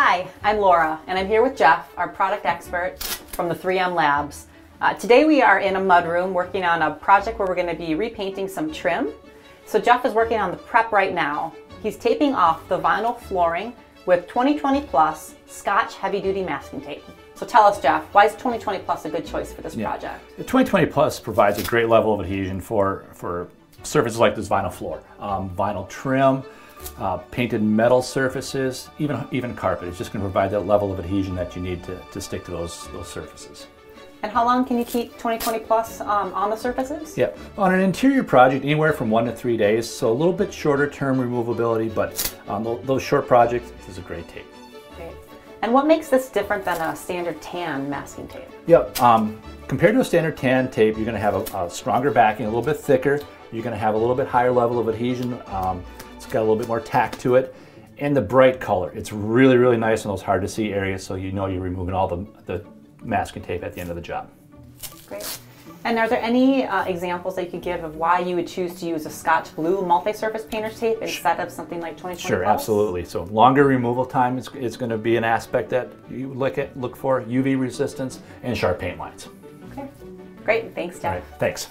Hi, I'm Laura, and I'm here with Jeff, our product expert from the 3M Labs. Uh, today we are in a mudroom working on a project where we're going to be repainting some trim. So Jeff is working on the prep right now. He's taping off the vinyl flooring with 2020 Plus Scotch Heavy Duty Masking Tape. So tell us, Jeff, why is 2020 Plus a good choice for this yeah. project? The 2020 Plus provides a great level of adhesion for, for surfaces like this vinyl floor. Um, vinyl trim, uh, painted metal surfaces, even, even carpet. It's just going to provide that level of adhesion that you need to, to stick to those, those surfaces. And how long can you keep 2020 Plus um, on the surfaces? Yeah, on an interior project, anywhere from one to three days, so a little bit shorter term removability, but on those short projects, this is a great tape. Great. And what makes this different than a standard tan masking tape? Yep, um, compared to a standard tan tape, you're going to have a, a, stronger backing, a little bit thicker. You're going to have a little bit higher level of adhesion. Got a little bit more tack to it. And the bright color. It's really, really nice in those hard to see areas so you know you're removing all the, the masking tape at the end of the job. Great. And are there any uh, examples that you could give of why you would choose to use a Scotch Blue multi-surface painter's tape instead of something like 2020 Sure, plus? absolutely. So longer removal time is, is going to be an aspect that you look at, look for, UV resistance, and sharp paint lines. Okay, great. Thanks, Jeff. Thanks.